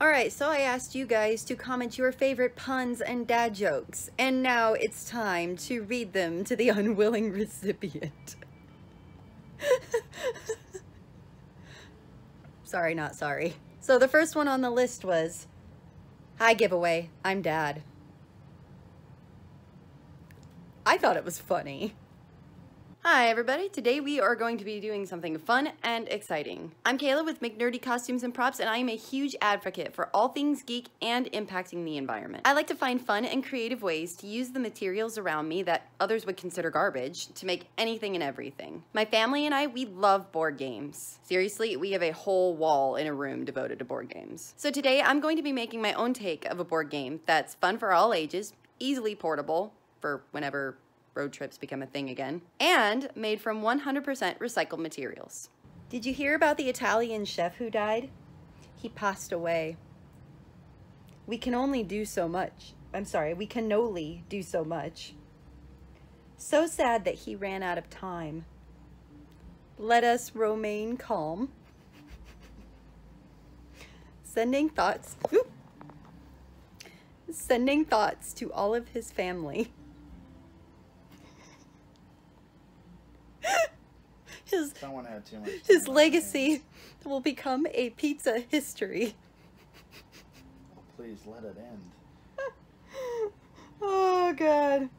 Alright, so I asked you guys to comment your favorite puns and dad jokes, and now it's time to read them to the unwilling recipient. sorry, not sorry. So the first one on the list was, Hi giveaway, I'm dad. I thought it was funny. Hi everybody, today we are going to be doing something fun and exciting. I'm Kayla with McNerdy Costumes and Props and I am a huge advocate for all things geek and impacting the environment. I like to find fun and creative ways to use the materials around me that others would consider garbage to make anything and everything. My family and I, we love board games. Seriously, we have a whole wall in a room devoted to board games. So today I'm going to be making my own take of a board game that's fun for all ages, easily portable for whenever road trips become a thing again, and made from 100% recycled materials. Did you hear about the Italian chef who died? He passed away. We can only do so much. I'm sorry, we can only do so much. So sad that he ran out of time. Let us remain calm. Sending thoughts, sending thoughts to all of his family. his Someone had too much. his legacy will become a pizza history. Oh, please let it end. Oh god.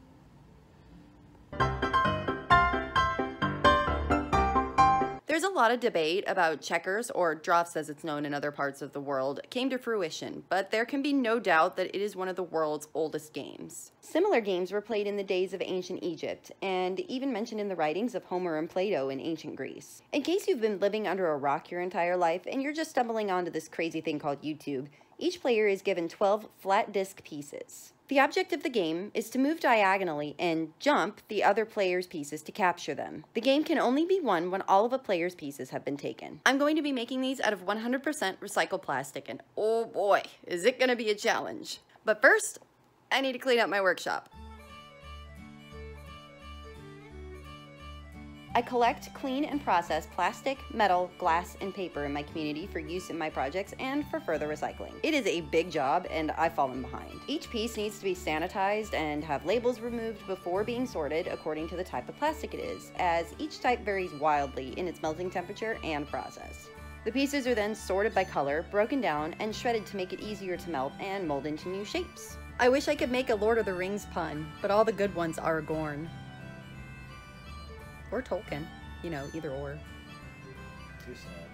There's a lot of debate about checkers, or drafts as it's known in other parts of the world, came to fruition, but there can be no doubt that it is one of the world's oldest games. Similar games were played in the days of ancient Egypt, and even mentioned in the writings of Homer and Plato in ancient Greece. In case you've been living under a rock your entire life and you're just stumbling onto this crazy thing called YouTube, each player is given 12 flat disc pieces. The object of the game is to move diagonally and jump the other player's pieces to capture them. The game can only be won when all of a player's pieces have been taken. I'm going to be making these out of 100% recycled plastic and oh boy, is it going to be a challenge. But first, I need to clean up my workshop. I collect, clean, and process plastic, metal, glass, and paper in my community for use in my projects and for further recycling. It is a big job and I've fallen behind. Each piece needs to be sanitized and have labels removed before being sorted according to the type of plastic it is, as each type varies wildly in its melting temperature and process. The pieces are then sorted by color, broken down, and shredded to make it easier to melt and mold into new shapes. I wish I could make a Lord of the Rings pun, but all the good ones are Aragorn. Or Tolkien. You know, either or. Too sad.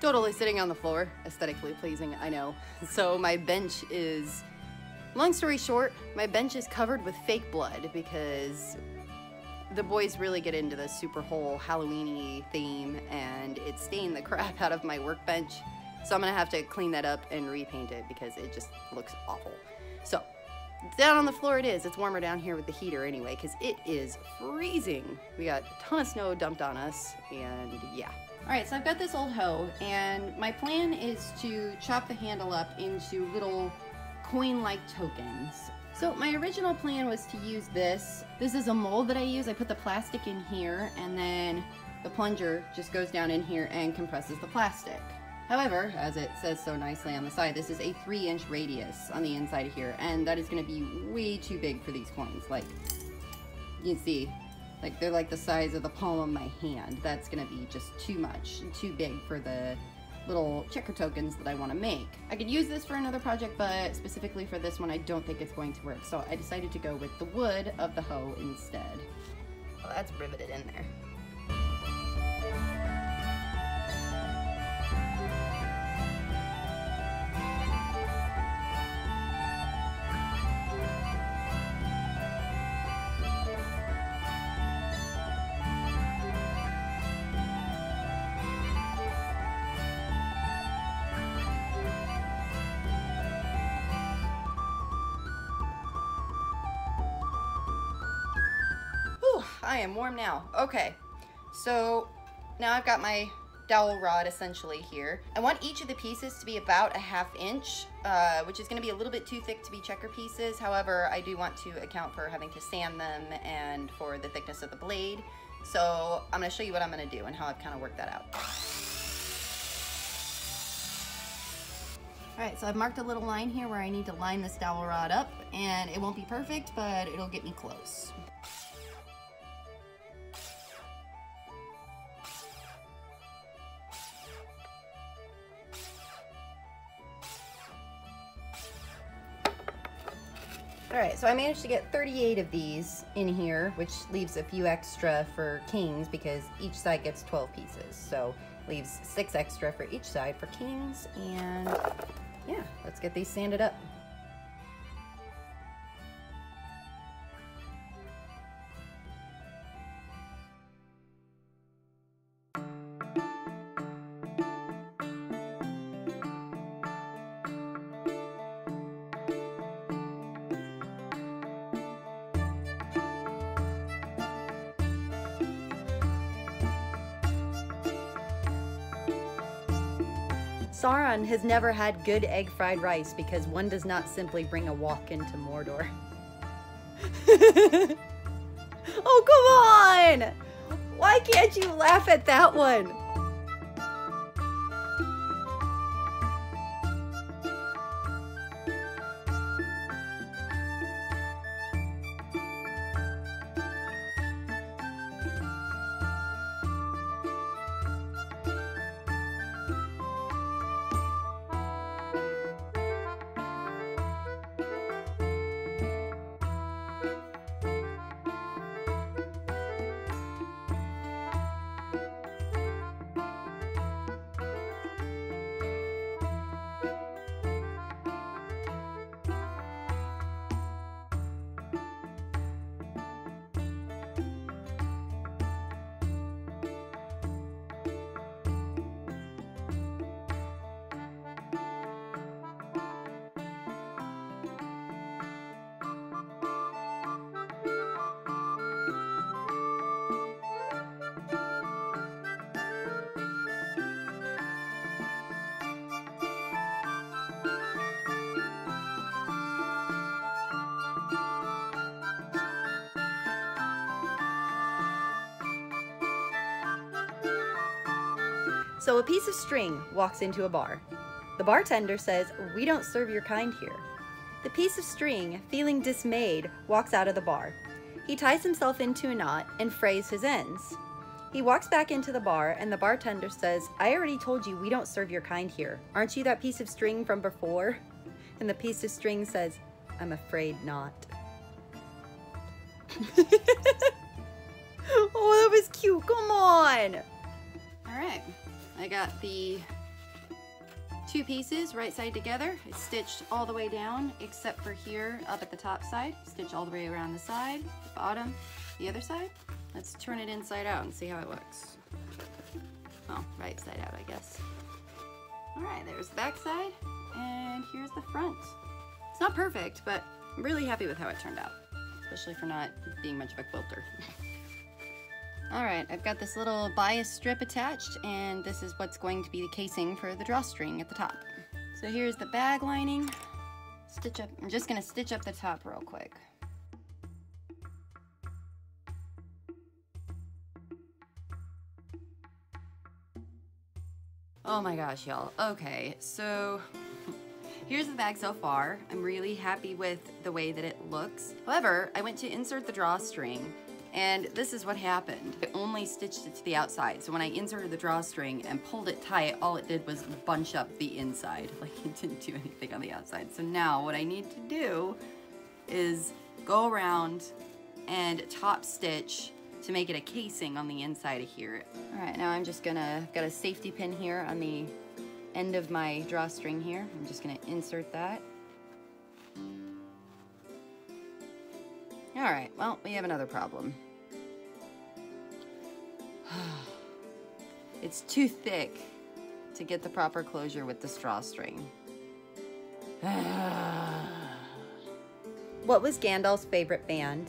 Totally sitting on the floor, aesthetically pleasing, I know. So my bench is, long story short, my bench is covered with fake blood because the boys really get into the super whole Halloweeny theme and it's stained the crap out of my workbench. So I'm gonna have to clean that up and repaint it because it just looks awful. So down on the floor it is. It's warmer down here with the heater anyway because it is freezing. We got a ton of snow dumped on us and yeah. All right, so I've got this old hoe and my plan is to chop the handle up into little coin-like tokens. So my original plan was to use this. This is a mold that I use. I put the plastic in here and then the plunger just goes down in here and compresses the plastic. However, as it says so nicely on the side, this is a three inch radius on the inside of here, and that is gonna be way too big for these coins. Like, you see, like they're like the size of the palm of my hand. That's gonna be just too much, too big for the little checker tokens that I wanna make. I could use this for another project, but specifically for this one, I don't think it's going to work. So I decided to go with the wood of the hoe instead. Well, that's riveted in there. I am warm now. Okay, so now I've got my dowel rod essentially here. I want each of the pieces to be about a half inch, uh, which is gonna be a little bit too thick to be checker pieces. However, I do want to account for having to sand them and for the thickness of the blade. So I'm gonna show you what I'm gonna do and how I've kind of worked that out. All right, so I've marked a little line here where I need to line this dowel rod up and it won't be perfect, but it'll get me close. So I managed to get 38 of these in here, which leaves a few extra for kings because each side gets 12 pieces. So leaves six extra for each side for kings. And yeah, let's get these sanded up. Sauron has never had good egg fried rice because one does not simply bring a wok into Mordor. oh, come on! Why can't you laugh at that one? So a piece of string walks into a bar. The bartender says, we don't serve your kind here. The piece of string, feeling dismayed, walks out of the bar. He ties himself into a knot and frays his ends. He walks back into the bar and the bartender says, I already told you we don't serve your kind here. Aren't you that piece of string from before? And the piece of string says, I'm afraid not. oh, that was cute. Come on. I got the two pieces right side together. It's stitched all the way down except for here up at the top side. Stitch all the way around the side, bottom, the other side. Let's turn it inside out and see how it looks. Oh, right side out, I guess. All right, there's the back side, and here's the front. It's not perfect, but I'm really happy with how it turned out, especially for not being much of a quilter. All right, I've got this little bias strip attached and this is what's going to be the casing for the drawstring at the top. So here's the bag lining. Stitch up, I'm just gonna stitch up the top real quick. Oh my gosh, y'all. Okay, so here's the bag so far. I'm really happy with the way that it looks. However, I went to insert the drawstring and this is what happened. I only stitched it to the outside. So when I inserted the drawstring and pulled it tight, all it did was bunch up the inside. Like it didn't do anything on the outside. So now what I need to do is go around and top stitch to make it a casing on the inside of here. All right, now I'm just gonna, I've got a safety pin here on the end of my drawstring here. I'm just gonna insert that. All right, well, we have another problem. it's too thick to get the proper closure with the straw string. what was Gandalf's favorite band?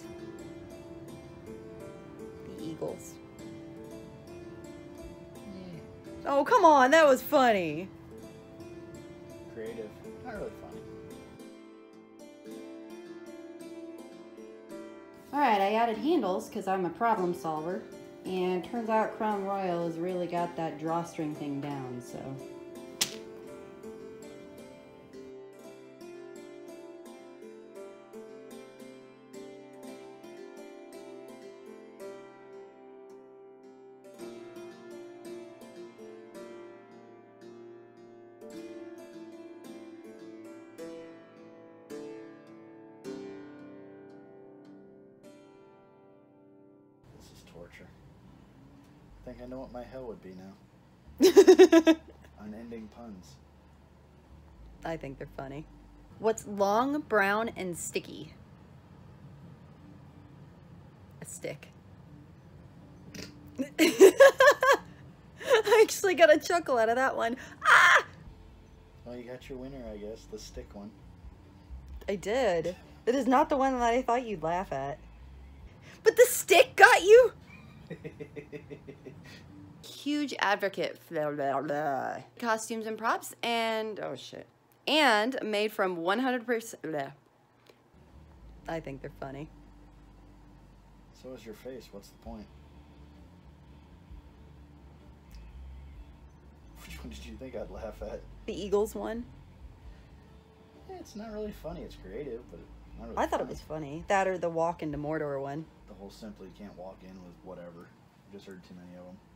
The Eagles. Oh, come on, that was funny. Creative. Not really funny. Alright, I added handles because I'm a problem solver. And turns out Crown Royal has really got that drawstring thing down, so. Torture. I think I know what my hell would be now. Unending puns. I think they're funny. What's long, brown, and sticky? A stick. I actually got a chuckle out of that one. Ah! Well, you got your winner, I guess. The stick one. I did. It is not the one that I thought you'd laugh at. But the stick got you? Huge advocate for costumes and props and oh shit. And made from 100% I think they're funny. so is your face. What's the point? Which one did you think I'd laugh at? The Eagles one. Eh, It's not really funny. It's creative, but not really I thought it was funny. That or the walk into Mordor one. The whole simply can't walk in with whatever. Just heard too many of them.